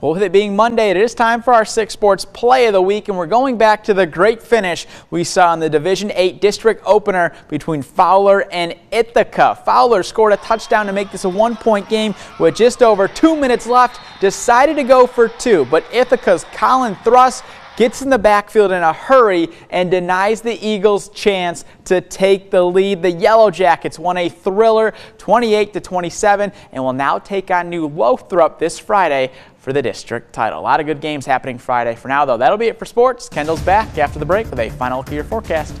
Well, with it being Monday, it is time for our six sports play of the week, and we're going back to the great finish we saw in the Division 8 district opener between Fowler and Ithaca. Fowler scored a touchdown to make this a one-point game with just over two minutes left, decided to go for two, but Ithaca's Colin Thrust gets in the backfield in a hurry and denies the Eagles chance to take the lead. The Yellow Jackets won a thriller 28 to 27 and will now take on New Lothrop this Friday for the district title. A lot of good games happening Friday. For now, though, that'll be it for sports. Kendall's back after the break with a final look at your forecast.